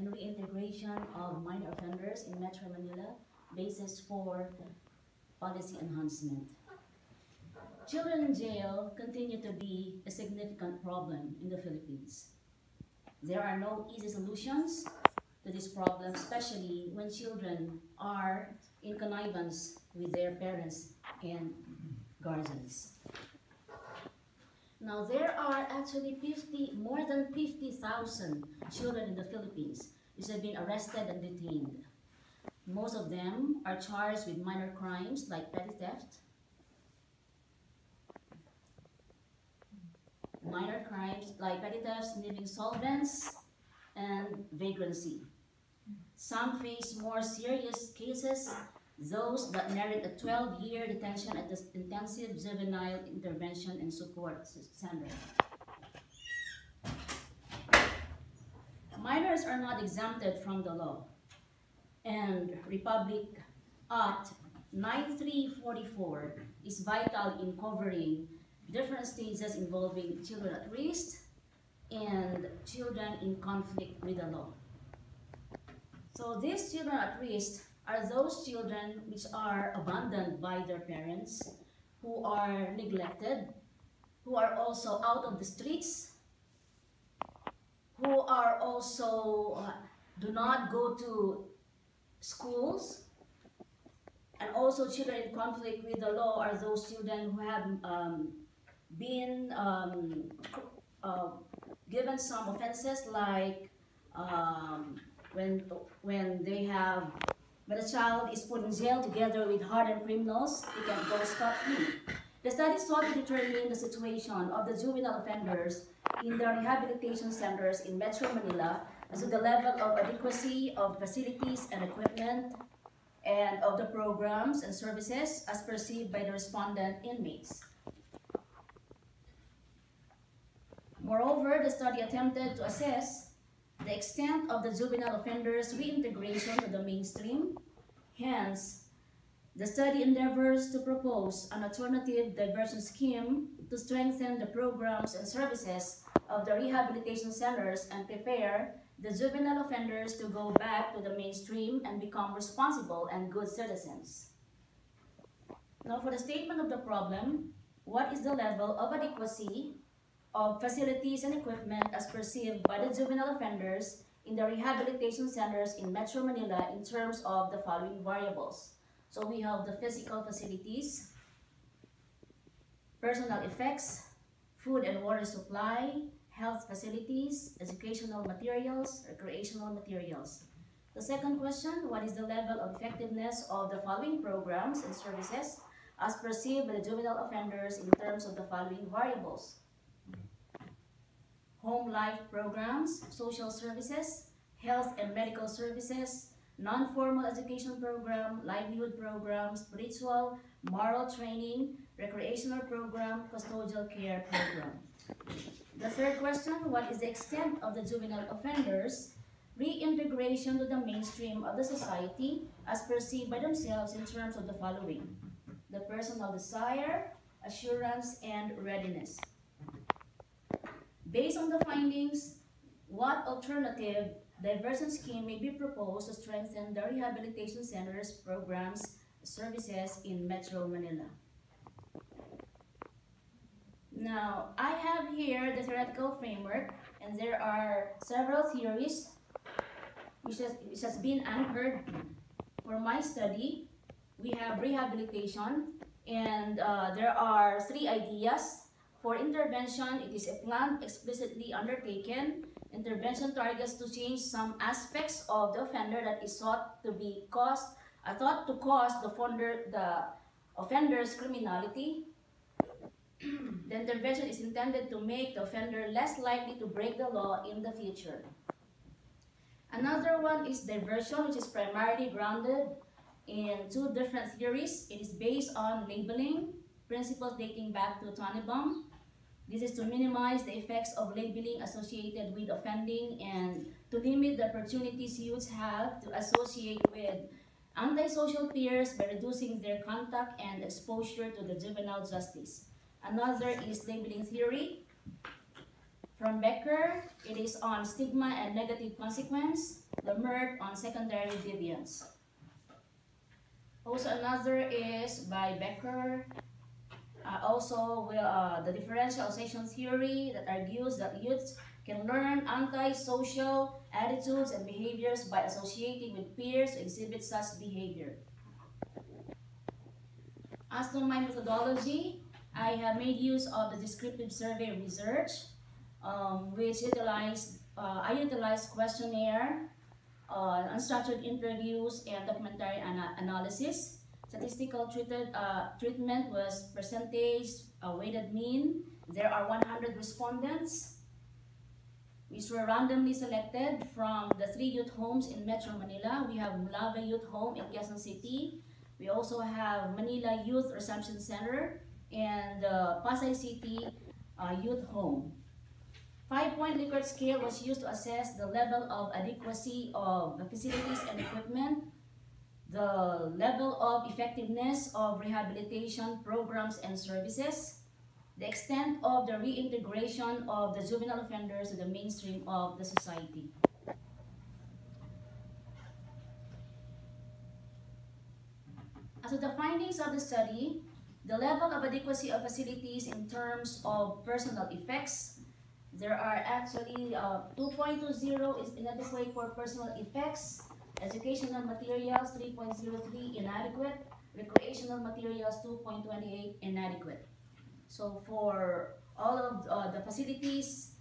and reintegration of minor offenders in Metro Manila, basis for policy enhancement. Children in jail continue to be a significant problem in the Philippines. There are no easy solutions to this problem, especially when children are in connivance with their parents and guardians. Now, there are actually 50, more than 50,000 children in the Philippines which have been arrested and detained. Most of them are charged with minor crimes like petty theft, minor crimes like petty theft, sniffing solvents, and vagrancy. Some face more serious cases, those that merit a 12-year detention at the Intensive Juvenile Intervention and Support Center. Minors are not exempted from the law, and Republic Act 9344 is vital in covering different stages involving children at risk and children in conflict with the law. So these children at risk are those children which are abandoned by their parents, who are neglected, who are also out of the streets, who are also uh, do not go to schools, and also children in conflict with the law are those children who have um, been um, uh, given some offenses like um, when when they have when a child is put in jail together with hardened criminals, he can go scot-free. The study sought to determine the situation of the juvenile offenders in the rehabilitation centers in Metro Manila as to the level of adequacy of facilities and equipment and of the programs and services as perceived by the respondent inmates. Moreover, the study attempted to assess the extent of the juvenile offenders' reintegration to the mainstream. Hence, the study endeavors to propose an alternative diversion scheme to strengthen the programs and services of the rehabilitation centers and prepare the juvenile offenders to go back to the mainstream and become responsible and good citizens. Now for the statement of the problem, what is the level of adequacy of facilities and equipment as perceived by the juvenile offenders in the rehabilitation centers in Metro Manila in terms of the following variables. So we have the physical facilities, personal effects, food and water supply, health facilities, educational materials, recreational materials. The second question, what is the level of effectiveness of the following programs and services as perceived by the juvenile offenders in terms of the following variables? Home life programs, social services, health and medical services, non-formal education program, livelihood programs, spiritual, moral training, recreational program, custodial care program. The third question, what is the extent of the juvenile offenders reintegration to the mainstream of the society as perceived by themselves in terms of the following. The personal desire, assurance, and readiness. Based on the findings, what alternative diversion scheme may be proposed to strengthen the rehabilitation centers, programs, services in Metro Manila? Now, I have here the theoretical framework, and there are several theories which has, which has been anchored for my study. We have rehabilitation, and uh, there are three ideas for intervention, it is a plan explicitly undertaken. Intervention targets to change some aspects of the offender that is sought to be caused, uh, thought to cause the, offender, the offender's criminality. the intervention is intended to make the offender less likely to break the law in the future. Another one is diversion, which is primarily grounded in two different theories. It is based on labeling, principles dating back to Tannenbaum, this is to minimize the effects of labeling associated with offending and to limit the opportunities youths have to associate with antisocial peers by reducing their contact and exposure to the juvenile justice. Another is labeling theory. From Becker, it is on stigma and negative consequence. Lemert on secondary deviance. Also another is by Becker. Uh, also, will, uh, the theory that argues that youths can learn anti-social attitudes and behaviors by associating with peers to exhibit such behavior. As to my methodology, I have made use of the descriptive survey research, um, which utilized, uh, I utilized questionnaire, uh, unstructured interviews, and documentary ana analysis. Statistical treated, uh, treatment was percentage, weighted mean. There are 100 respondents which were randomly selected from the three youth homes in Metro Manila. We have Molave Youth Home in Quezon City. We also have Manila Youth Reception Center and the Pasay City uh, Youth Home. Five-point Likert scale was used to assess the level of adequacy of the facilities and equipment, the level of effectiveness of rehabilitation programs and services, the extent of the reintegration of the juvenile offenders to the mainstream of the society. As to the findings of the study, the level of adequacy of facilities in terms of personal effects, there are actually uh, 2.20 is inadequate for personal effects, educational materials 3.03 inadequate, recreational materials 2.28 inadequate. So for all of uh, the facilities,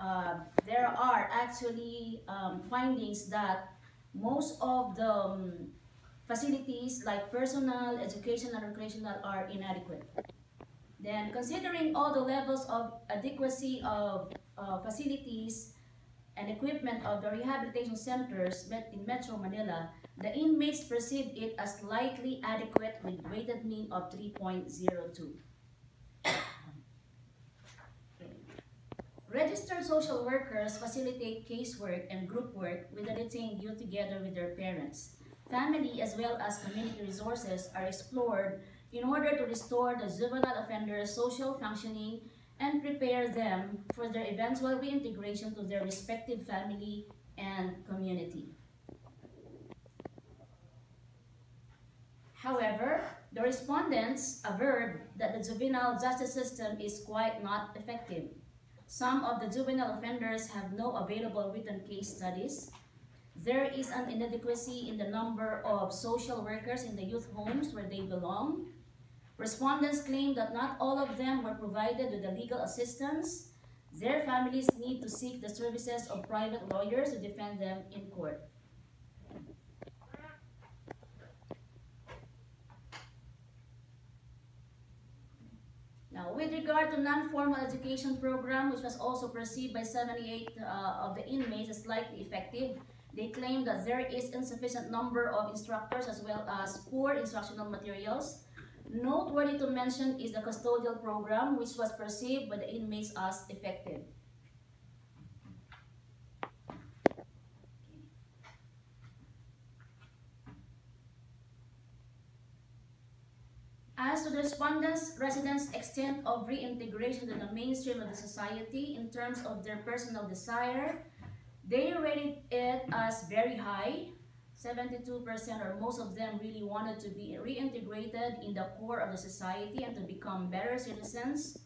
uh, there are actually um, findings that most of the um, facilities like personal, educational, and recreational are inadequate. Then considering all the levels of adequacy of uh, facilities and equipment of the rehabilitation centers met in Metro Manila, the inmates perceived it as slightly adequate with weighted mean of 3.02. Registered social workers facilitate casework and group work with the detained youth together with their parents. Family as well as community resources are explored in order to restore the juvenile offender's social functioning and prepare them for their eventual reintegration to their respective family and community. However, the respondents averred that the juvenile justice system is quite not effective. Some of the juvenile offenders have no available written case studies. There is an inadequacy in the number of social workers in the youth homes where they belong. Respondents claim that not all of them were provided with the legal assistance. Their families need to seek the services of private lawyers to defend them in court. Now, with regard to non-formal education program, which was also perceived by 78 uh, of the inmates as slightly effective, they claim that there is insufficient number of instructors as well as poor instructional materials. Noteworthy to mention is the custodial program, which was perceived by the inmates as effective. As to the respondents' residents' extent of reintegration to the mainstream of the society in terms of their personal desire, they rated it as very high. 72% or most of them really wanted to be reintegrated in the core of the society and to become better citizens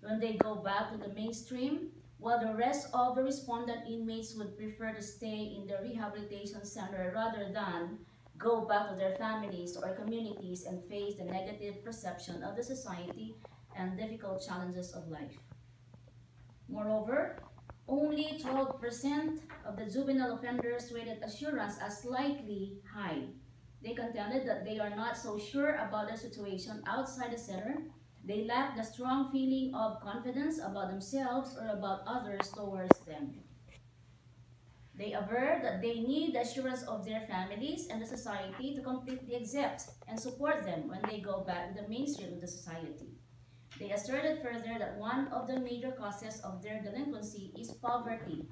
when they go back to the mainstream, while the rest of the respondent inmates would prefer to stay in the rehabilitation center rather than go back to their families or communities and face the negative perception of the society and difficult challenges of life. Moreover, only 12% of the juvenile offenders rated assurance as slightly high. They contended that they are not so sure about the situation outside the center. They lack the strong feeling of confidence about themselves or about others towards them. They aver that they need the assurance of their families and the society to completely accept and support them when they go back to the mainstream of the society. They asserted further that one of the major causes of their delinquency is poverty,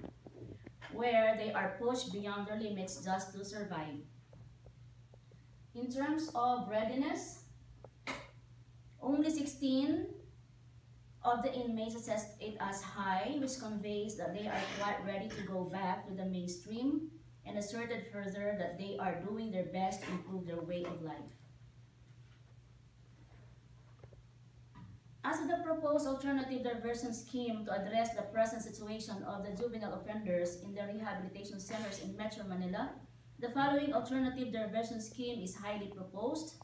where they are pushed beyond their limits just to survive. In terms of readiness, only 16 of the inmates assessed it as high, which conveys that they are quite ready to go back to the mainstream, and asserted further that they are doing their best to improve their way of life. As the proposed alternative diversion scheme to address the present situation of the juvenile offenders in the rehabilitation centers in Metro Manila, the following alternative diversion scheme is highly proposed.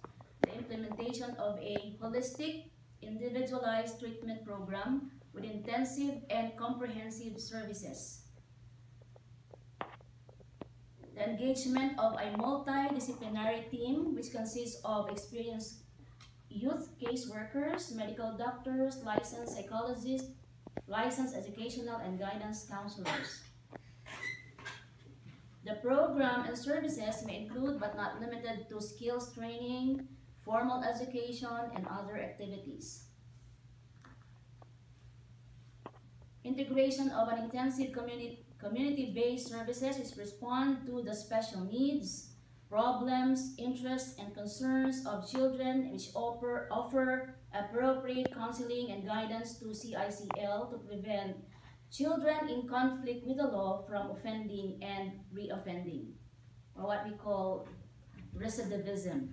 The implementation of a holistic, individualized treatment program with intensive and comprehensive services. The engagement of a multidisciplinary team which consists of experienced youth caseworkers, medical doctors, licensed psychologists, licensed educational and guidance counselors. The program and services may include but not limited to skills training, formal education, and other activities. Integration of an intensive community community-based services which respond to the special needs, problems, interests, and concerns of children which offer, offer appropriate counseling and guidance to CICL to prevent children in conflict with the law from offending and reoffending, or what we call recidivism.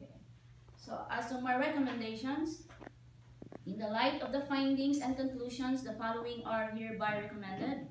Okay. So as to my recommendations, in the light of the findings and conclusions, the following are hereby recommended.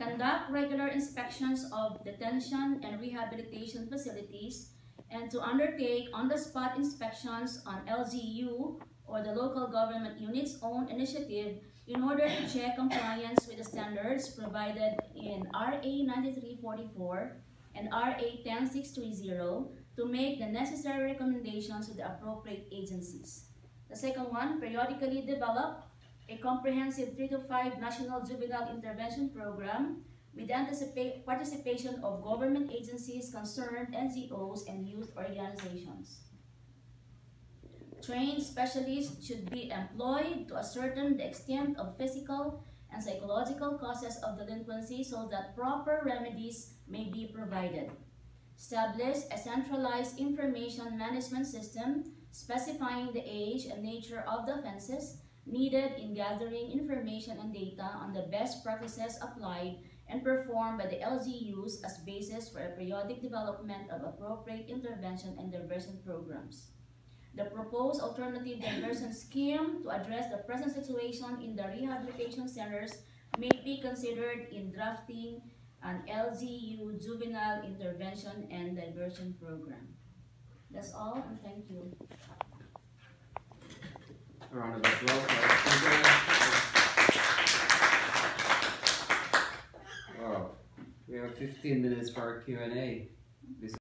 Conduct regular inspections of detention and rehabilitation facilities, and to undertake on-the-spot inspections on LGU or the local government unit's own initiative in order to check compliance with the standards provided in RA 9344 and RA 10630 to make the necessary recommendations to the appropriate agencies. The second one, periodically develop a comprehensive 3 to 5 national juvenile intervention program with the participation of government agencies concerned, NGOs, and youth organizations. Trained specialists should be employed to ascertain the extent of physical and psychological causes of delinquency so that proper remedies may be provided. Establish a centralized information management system specifying the age and nature of the offenses needed in gathering information and data on the best practices applied and performed by the LGUs as basis for a periodic development of appropriate intervention and diversion programs. The proposed alternative diversion scheme to address the present situation in the rehabilitation centers may be considered in drafting an LGU juvenile intervention and diversion program. That's all, and thank you. A round of applause for our speaker. Wow, we have 15 minutes for our Q&A.